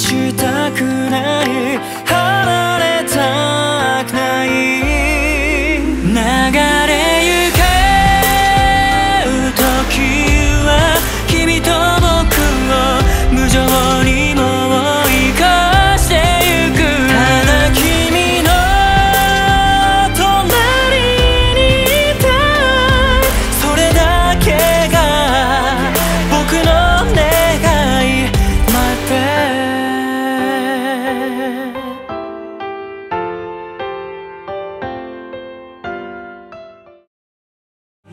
したくない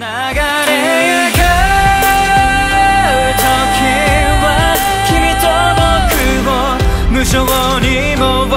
流れゆく時は君と僕を無性にも